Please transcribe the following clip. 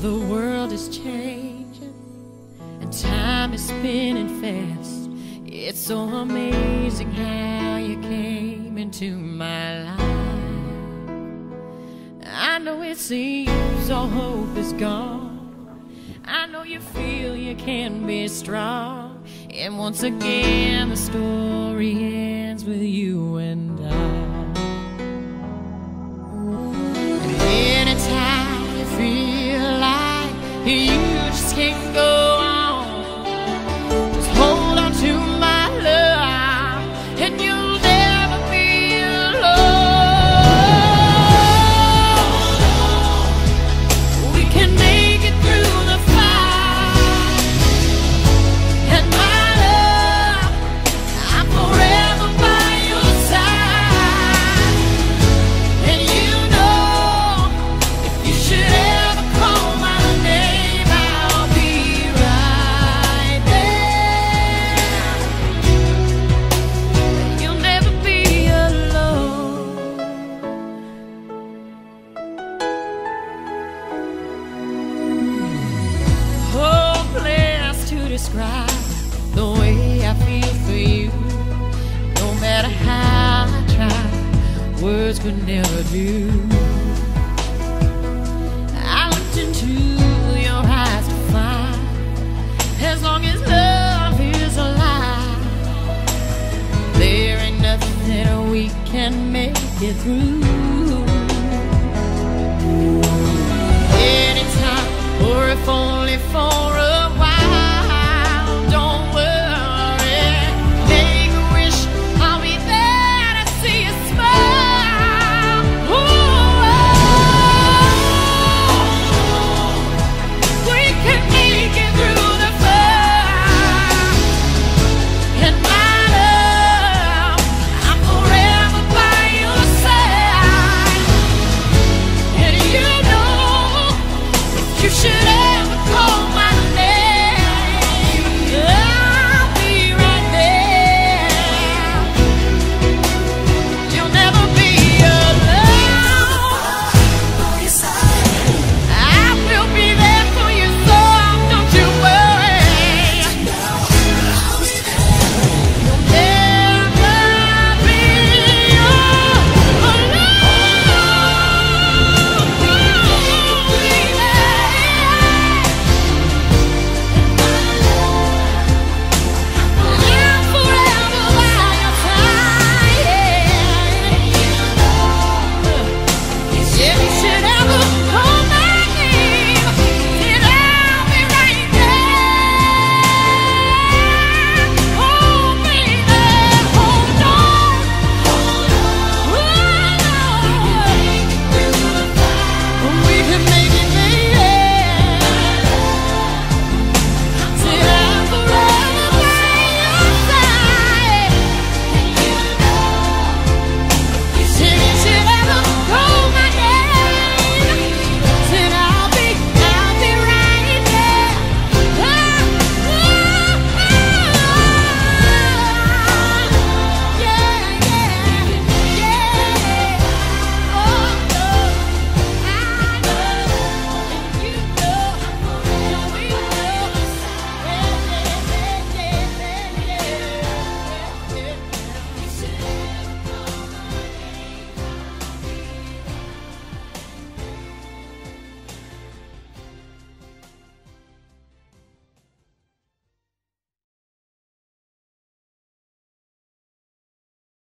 The world is changing and time is spinning fast. It's so amazing how you came into my life. I know it seems all hope is gone. I know you feel you can be strong. And once again, the story ends with you and describe the way I feel for you. No matter how I try, words could never do. I looked into your eyes to find, as long as love is alive, there ain't nothing that we can make it through. anytime, or if only for you should